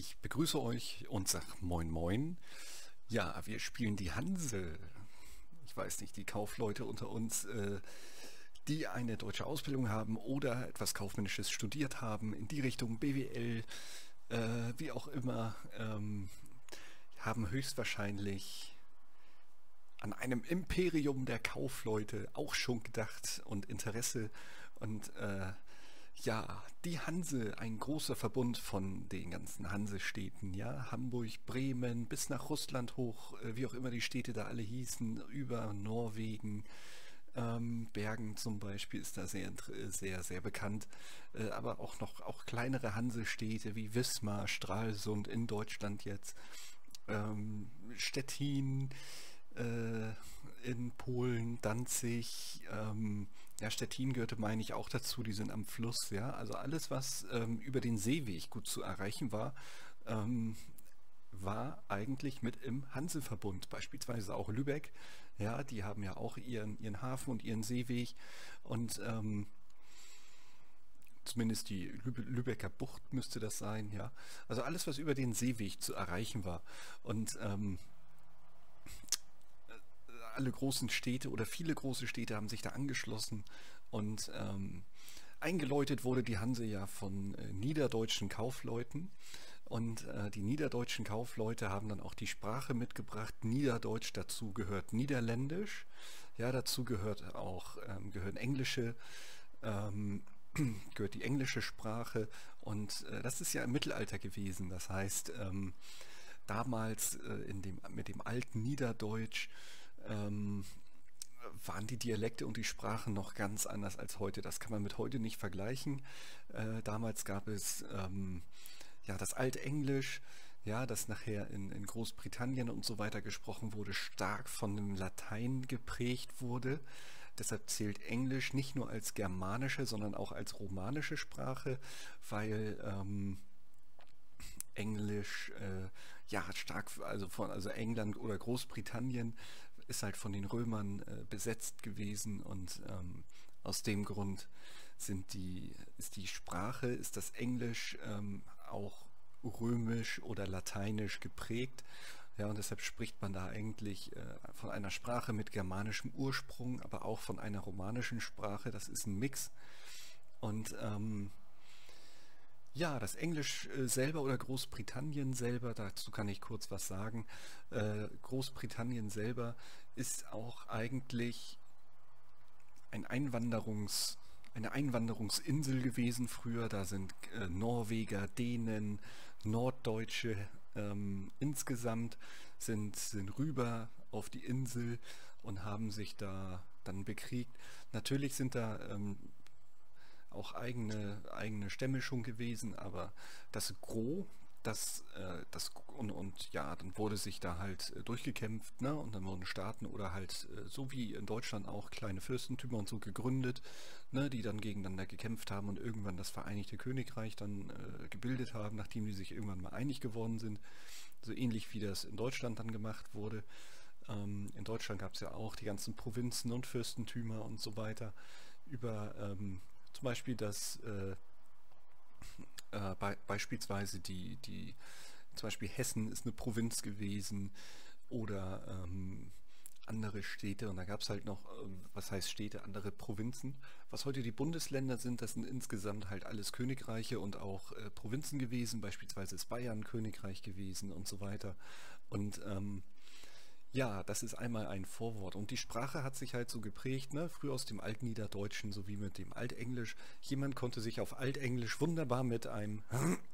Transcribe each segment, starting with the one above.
Ich begrüße euch und sag Moin Moin. Ja, wir spielen die Hansel. Ich weiß nicht, die Kaufleute unter uns, äh, die eine deutsche Ausbildung haben oder etwas Kaufmännisches studiert haben, in die Richtung BWL, äh, wie auch immer, ähm, haben höchstwahrscheinlich an einem Imperium der Kaufleute auch schon gedacht und Interesse und äh, ja, die Hanse, ein großer Verbund von den ganzen Hansestädten, ja, Hamburg, Bremen, bis nach Russland hoch, äh, wie auch immer die Städte da alle hießen, über Norwegen, ähm, Bergen zum Beispiel ist da sehr, sehr, sehr bekannt, äh, aber auch noch auch kleinere Hansestädte wie Wismar, Stralsund in Deutschland jetzt, ähm, Stettin, äh, in Polen, Danzig, ähm, ja, Stettin gehörte, meine ich, auch dazu, die sind am Fluss, ja, also alles, was ähm, über den Seeweg gut zu erreichen war, ähm, war eigentlich mit im Hanseverbund, beispielsweise auch Lübeck, ja, die haben ja auch ihren, ihren Hafen und ihren Seeweg. Und ähm, zumindest die Lübecker Bucht müsste das sein, ja, also alles, was über den Seeweg zu erreichen war. Und ähm, alle großen Städte oder viele große Städte haben sich da angeschlossen und ähm, eingeläutet wurde die Hanse ja von äh, niederdeutschen Kaufleuten und äh, die niederdeutschen Kaufleute haben dann auch die Sprache mitgebracht. Niederdeutsch dazu gehört Niederländisch, ja dazu gehört auch ähm, gehören englische ähm, gehört die englische Sprache und äh, das ist ja im Mittelalter gewesen. Das heißt ähm, damals äh, in dem mit dem alten Niederdeutsch ähm, waren die Dialekte und die Sprachen noch ganz anders als heute. Das kann man mit heute nicht vergleichen. Äh, damals gab es ähm, ja das Altenglisch, ja, das nachher in, in, Großbritannien und so weiter gesprochen wurde, stark von dem Latein geprägt wurde. Deshalb zählt Englisch nicht nur als germanische, sondern auch als romanische Sprache, weil ähm, Englisch äh, ja stark, also von also England oder Großbritannien ist halt von den Römern äh, besetzt gewesen und ähm, aus dem Grund sind die, ist die Sprache, ist das Englisch ähm, auch römisch oder lateinisch geprägt. Ja, und deshalb spricht man da eigentlich äh, von einer Sprache mit germanischem Ursprung, aber auch von einer romanischen Sprache. Das ist ein Mix. Und ähm, ja, das Englisch äh, selber oder Großbritannien selber, dazu kann ich kurz was sagen. Äh, Großbritannien selber ist auch eigentlich ein Einwanderungs, eine Einwanderungsinsel gewesen früher. Da sind äh, Norweger, Dänen, Norddeutsche ähm, insgesamt sind, sind rüber auf die Insel und haben sich da dann bekriegt. Natürlich sind da ähm, auch eigene, eigene Stämme schon gewesen, aber das Gros, das, äh, das und, und ja, dann wurde sich da halt äh, durchgekämpft, ne? Und dann wurden Staaten oder halt äh, so wie in Deutschland auch kleine Fürstentümer und so gegründet, ne, die dann gegeneinander gekämpft haben und irgendwann das Vereinigte Königreich dann äh, gebildet haben, nachdem die sich irgendwann mal einig geworden sind. So ähnlich wie das in Deutschland dann gemacht wurde. Ähm, in Deutschland gab es ja auch die ganzen Provinzen und Fürstentümer und so weiter über ähm, zum Beispiel, dass äh, äh, be beispielsweise die, die, zum Beispiel Hessen ist eine Provinz gewesen oder ähm, andere Städte und da gab es halt noch, äh, was heißt Städte, andere Provinzen. Was heute die Bundesländer sind, das sind insgesamt halt alles Königreiche und auch äh, Provinzen gewesen, beispielsweise ist Bayern Königreich gewesen und so weiter. Und ähm, ja, das ist einmal ein Vorwort. Und die Sprache hat sich halt so geprägt, ne? früher aus dem Altniederdeutschen sowie mit dem Altenglisch. Jemand konnte sich auf Altenglisch wunderbar mit einem,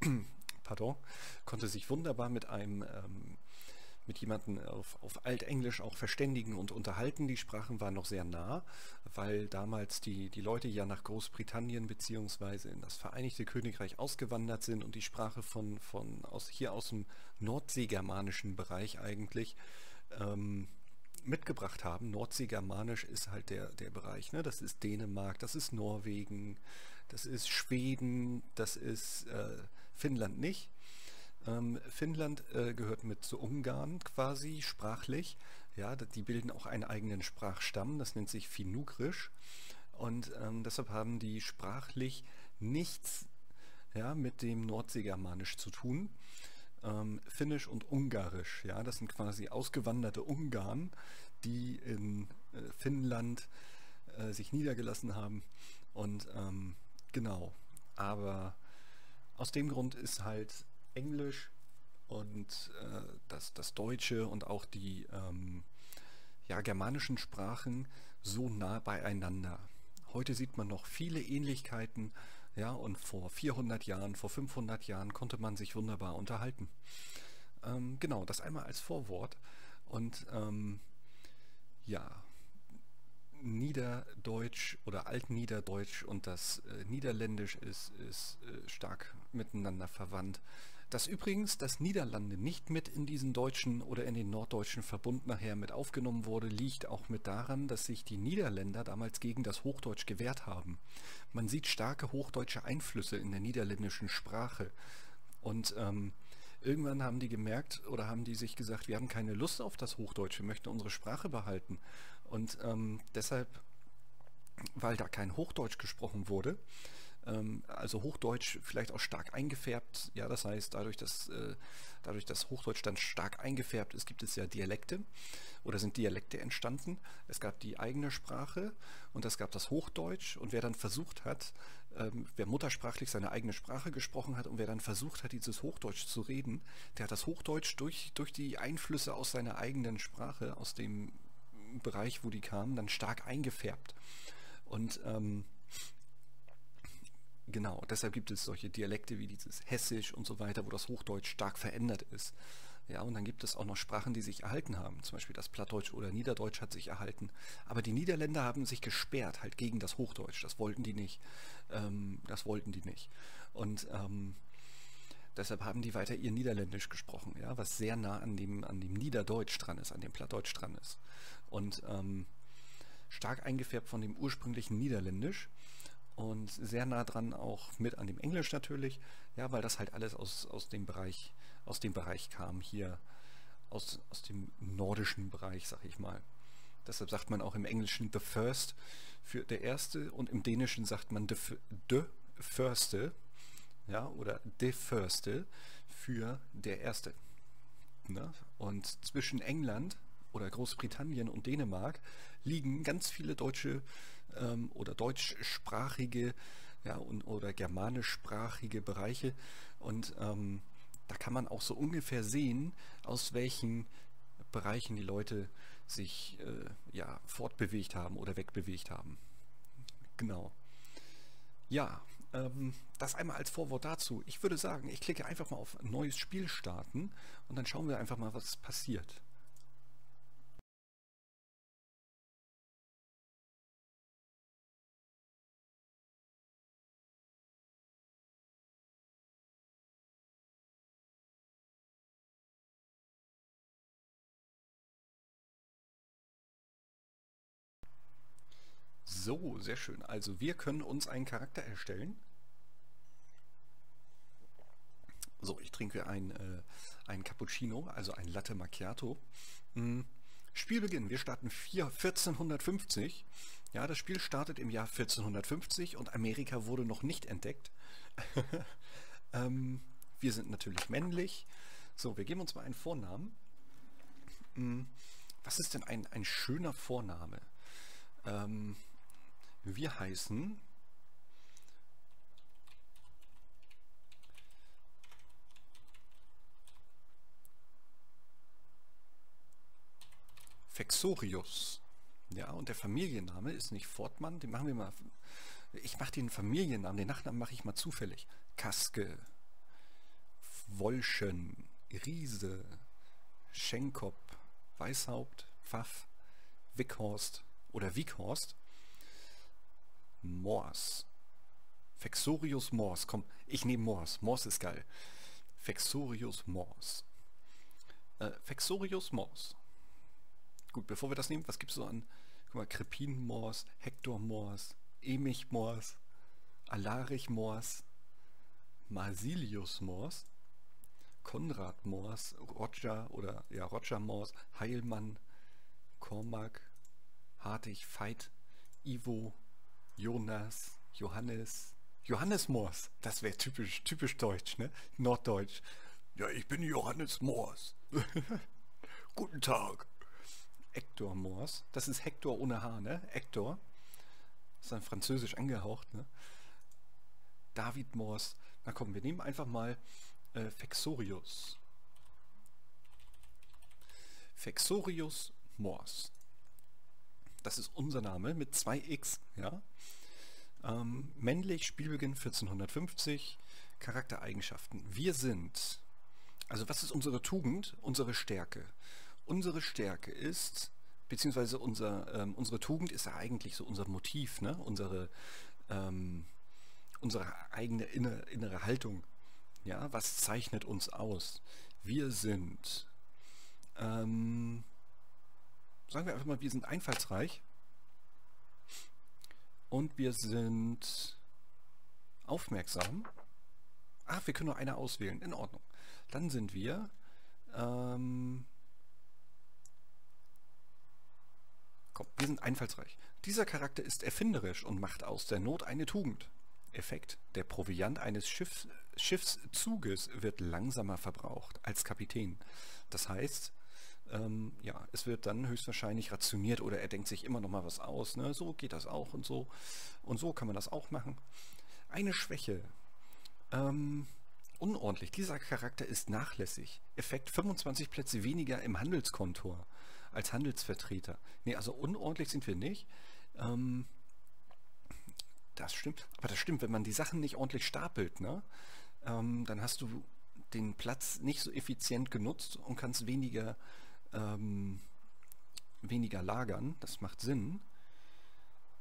pardon, konnte sich wunderbar mit einem, ähm, mit jemandem auf, auf Altenglisch auch verständigen und unterhalten. Die Sprachen waren noch sehr nah, weil damals die, die Leute ja nach Großbritannien beziehungsweise in das Vereinigte Königreich ausgewandert sind und die Sprache von, von aus, hier aus dem nordseegermanischen Bereich eigentlich ähm, mitgebracht haben. Nordseegermanisch ist halt der, der Bereich. Ne? Das ist Dänemark, das ist Norwegen, das ist Schweden, das ist äh, Finnland nicht. Ähm, Finnland äh, gehört mit zu Ungarn quasi sprachlich. Ja, die bilden auch einen eigenen Sprachstamm, das nennt sich Finugrisch. Und ähm, deshalb haben die sprachlich nichts ja, mit dem Nordseegermanisch zu tun. Ähm, Finnisch und Ungarisch. Ja, das sind quasi ausgewanderte Ungarn, die in äh, Finnland äh, sich niedergelassen haben. Und ähm, genau, aber aus dem Grund ist halt Englisch und äh, das, das Deutsche und auch die ähm, ja, germanischen Sprachen so nah beieinander. Heute sieht man noch viele Ähnlichkeiten, ja, und vor 400 Jahren, vor 500 Jahren konnte man sich wunderbar unterhalten. Ähm, genau, das einmal als Vorwort. Und ähm, ja, Niederdeutsch oder Altniederdeutsch und das äh, Niederländisch ist, ist äh, stark miteinander verwandt. Dass übrigens das Niederlande nicht mit in diesen deutschen oder in den norddeutschen Verbund nachher mit aufgenommen wurde, liegt auch mit daran, dass sich die Niederländer damals gegen das Hochdeutsch gewehrt haben. Man sieht starke hochdeutsche Einflüsse in der niederländischen Sprache. Und ähm, irgendwann haben die gemerkt oder haben die sich gesagt, wir haben keine Lust auf das Hochdeutsch, wir möchten unsere Sprache behalten. Und ähm, deshalb, weil da kein Hochdeutsch gesprochen wurde, also Hochdeutsch vielleicht auch stark eingefärbt. Ja, das heißt, dadurch, dass, äh, dadurch, dass Hochdeutsch dann stark eingefärbt ist, gibt es ja Dialekte oder sind Dialekte entstanden. Es gab die eigene Sprache und es gab das Hochdeutsch und wer dann versucht hat, ähm, wer muttersprachlich seine eigene Sprache gesprochen hat und wer dann versucht hat, dieses Hochdeutsch zu reden, der hat das Hochdeutsch durch, durch die Einflüsse aus seiner eigenen Sprache, aus dem Bereich, wo die kamen, dann stark eingefärbt. Und ähm, Genau, deshalb gibt es solche Dialekte wie dieses Hessisch und so weiter, wo das Hochdeutsch stark verändert ist. Ja, und dann gibt es auch noch Sprachen, die sich erhalten haben. Zum Beispiel das Plattdeutsch oder Niederdeutsch hat sich erhalten. Aber die Niederländer haben sich gesperrt halt gegen das Hochdeutsch. Das wollten die nicht. Ähm, das wollten die nicht. Und ähm, deshalb haben die weiter ihr Niederländisch gesprochen, ja, was sehr nah an dem, an dem Niederdeutsch dran ist, an dem Plattdeutsch dran ist. Und ähm, stark eingefärbt von dem ursprünglichen Niederländisch und sehr nah dran auch mit an dem Englisch natürlich, ja, weil das halt alles aus, aus dem Bereich, aus dem Bereich kam, hier aus, aus dem nordischen Bereich, sag ich mal. Deshalb sagt man auch im Englischen the first für der erste und im Dänischen sagt man the, the firste, ja, oder the firste für der erste. Ne? Und zwischen England oder Großbritannien und Dänemark liegen ganz viele deutsche ähm, oder deutschsprachige ja, und, oder germanischsprachige Bereiche. Und ähm, da kann man auch so ungefähr sehen, aus welchen Bereichen die Leute sich äh, ja, fortbewegt haben oder wegbewegt haben. Genau. Ja, ähm, das einmal als Vorwort dazu. Ich würde sagen, ich klicke einfach mal auf Neues Spiel starten und dann schauen wir einfach mal, was passiert. So, sehr schön. Also wir können uns einen Charakter erstellen. So, ich trinke ein, äh, ein Cappuccino, also ein Latte Macchiato. Hm. Spielbeginn, wir starten 4, 1450. Ja, das Spiel startet im Jahr 1450 und Amerika wurde noch nicht entdeckt. ähm, wir sind natürlich männlich. So, wir geben uns mal einen Vornamen. Hm. Was ist denn ein, ein schöner Vorname? Ähm, wir heißen Fexorius. Ja, und der Familienname ist nicht Fortmann, den machen wir mal. Ich mache den Familiennamen, den Nachnamen mache ich mal zufällig. Kaske, Wolschen, Riese, Schenkop, Weißhaupt, Pfaff, Wickhorst oder Wieghorst. Mors. Fexorius Mors. Komm, ich nehme Mors. Mors ist geil. Fexorius Mors. Äh, Fexorius Mors. Gut, bevor wir das nehmen, was gibt es so an? Guck mal, Krepin Mors, Hector Mors, Emich Mors, Alarich Mors, Marsilius Mors, Konrad Mors, Roger oder ja Roger Mors, Heilmann, Cormac, Hartig, Veit, Ivo, Jonas, Johannes, Johannes Moors, das wäre typisch, typisch deutsch, ne? Norddeutsch. Ja, ich bin Johannes Moors. Guten Tag. Hector Moors. Das ist Hector ohne H, ne? Hector. Ist dann französisch angehaucht, ne? David Moors. Na komm, wir nehmen einfach mal äh, Fexorius. Fexorius Moors. Das ist unser Name mit 2x, ja? Ähm, männlich, Spielbeginn 1450, Charaktereigenschaften. Wir sind, also was ist unsere Tugend, unsere Stärke? Unsere Stärke ist, beziehungsweise unser, ähm, unsere Tugend ist ja eigentlich so unser Motiv, ne? unsere, ähm, unsere eigene innere, innere Haltung. Ja, was zeichnet uns aus? Wir sind, ähm, sagen wir einfach mal, wir sind einfallsreich und wir sind aufmerksam. Ach, wir können nur eine auswählen. In Ordnung. Dann sind wir ähm, Komm, wir sind einfallsreich. Dieser Charakter ist erfinderisch und macht aus der Not eine Tugend. Effekt. Der Proviant eines Schiff, Schiffszuges wird langsamer verbraucht als Kapitän. Das heißt, ähm, ja, es wird dann höchstwahrscheinlich rationiert oder er denkt sich immer noch mal was aus. Ne? So geht das auch und so. Und so kann man das auch machen. Eine Schwäche. Ähm, unordentlich. Dieser Charakter ist nachlässig. Effekt 25 Plätze weniger im Handelskontor als Handelsvertreter. Ne, also unordentlich sind wir nicht. Ähm, das stimmt. Aber das stimmt, wenn man die Sachen nicht ordentlich stapelt, ne? Ähm, dann hast du den Platz nicht so effizient genutzt und kannst weniger ähm, weniger lagern, das macht Sinn.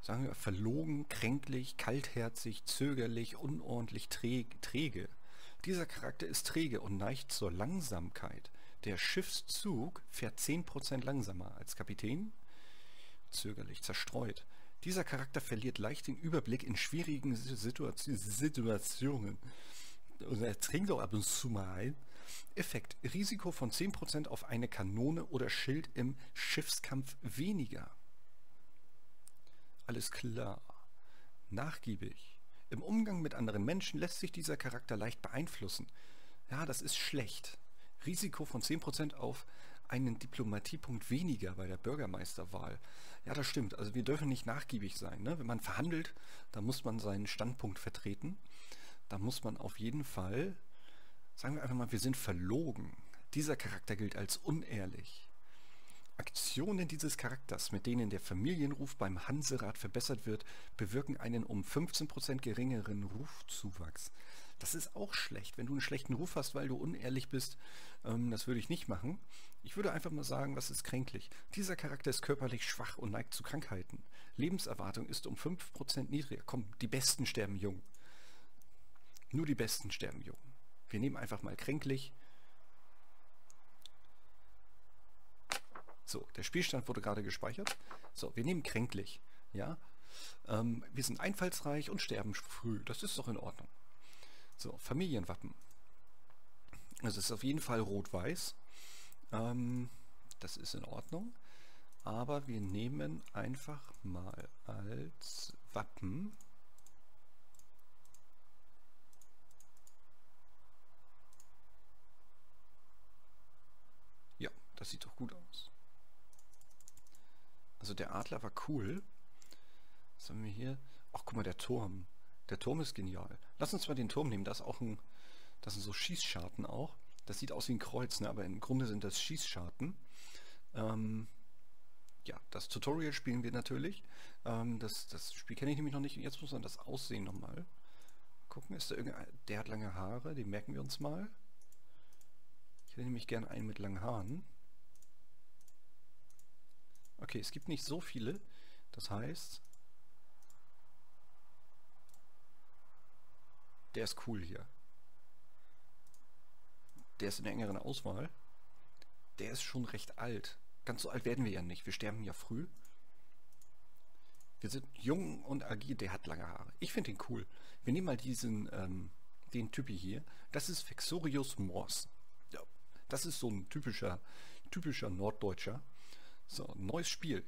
Sagen wir verlogen, kränklich, kaltherzig, zögerlich, unordentlich, träge. Dieser Charakter ist träge und neigt zur Langsamkeit. Der Schiffszug fährt 10% langsamer als Kapitän. Zögerlich, zerstreut. Dieser Charakter verliert leicht den Überblick in schwierigen Situationen. Und er trinkt auch ab und zu mal ein. Effekt. Risiko von 10% auf eine Kanone oder Schild im Schiffskampf weniger. Alles klar. Nachgiebig. Im Umgang mit anderen Menschen lässt sich dieser Charakter leicht beeinflussen. Ja, das ist schlecht. Risiko von 10% auf einen Diplomatiepunkt weniger bei der Bürgermeisterwahl. Ja, das stimmt. Also wir dürfen nicht nachgiebig sein. Ne? Wenn man verhandelt, dann muss man seinen Standpunkt vertreten. Da muss man auf jeden Fall Sagen wir einfach mal, wir sind verlogen. Dieser Charakter gilt als unehrlich. Aktionen dieses Charakters, mit denen der Familienruf beim Hanserat verbessert wird, bewirken einen um 15% geringeren Rufzuwachs. Das ist auch schlecht, wenn du einen schlechten Ruf hast, weil du unehrlich bist. Ähm, das würde ich nicht machen. Ich würde einfach mal sagen, was ist kränklich. Dieser Charakter ist körperlich schwach und neigt zu Krankheiten. Lebenserwartung ist um 5% niedriger. Komm, die Besten sterben jung. Nur die Besten sterben jung. Wir nehmen einfach mal kränklich. So, der Spielstand wurde gerade gespeichert. So, wir nehmen kränklich. Ja, ähm, wir sind einfallsreich und sterben früh. Das ist doch in Ordnung. So, Familienwappen. Das ist auf jeden Fall rot-weiß. Ähm, das ist in Ordnung. Aber wir nehmen einfach mal als Wappen Das sieht doch gut aus. Also der Adler war cool. Was haben wir hier? Ach, guck mal, der Turm. Der Turm ist genial. Lass uns mal den Turm nehmen. Das ist auch ein... Das sind so Schießscharten auch. Das sieht aus wie ein Kreuz, ne? aber im Grunde sind das Schießscharten. Ähm, ja, das Tutorial spielen wir natürlich. Ähm, das, das Spiel kenne ich nämlich noch nicht. Jetzt muss man das Aussehen nochmal gucken. Ist da irgendein... Der hat lange Haare, den merken wir uns mal. Ich hätte nämlich gerne einen mit langen Haaren. Okay, es gibt nicht so viele. Das heißt, der ist cool hier. Der ist in der engeren Auswahl. Der ist schon recht alt. Ganz so alt werden wir ja nicht. Wir sterben ja früh. Wir sind jung und agil. Der hat lange Haare. Ich finde ihn cool. Wir nehmen mal diesen, ähm, den Typi hier. Das ist Fexorius Mors. Das ist so ein typischer, typischer Norddeutscher. So, neues Spiel.